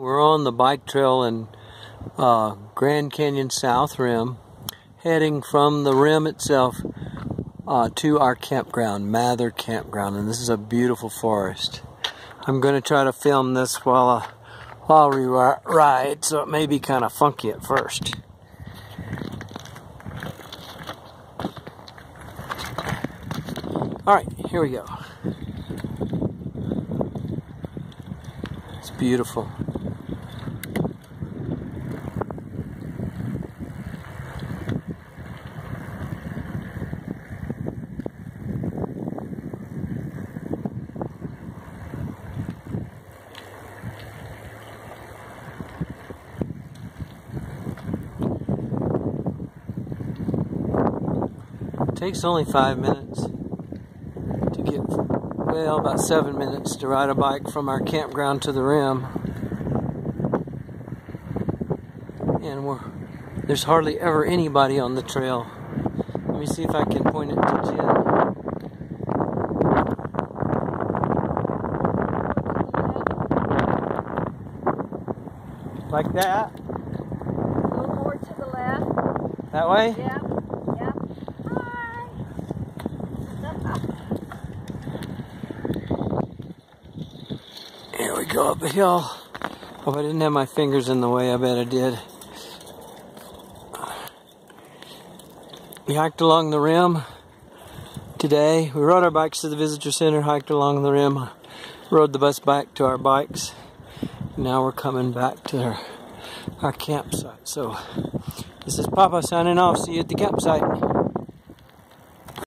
We're on the bike trail in uh, Grand Canyon South Rim, heading from the rim itself uh, to our campground, Mather Campground, and this is a beautiful forest. I'm going to try to film this while, uh, while we ride, so it may be kind of funky at first. Alright, here we go. It's beautiful. Takes only five minutes to get, well, about seven minutes to ride a bike from our campground to the rim. And we're, there's hardly ever anybody on the trail. Let me see if I can point it to Jen. Like that? A little more to the left. That way? Yeah. Here we go up the hill. Hope I didn't have my fingers in the way. I bet I did. We hiked along the rim today. We rode our bikes to the visitor center, hiked along the rim, rode the bus back to our bikes. Now we're coming back to our, our campsite. So this is Papa signing off. See you at the campsite.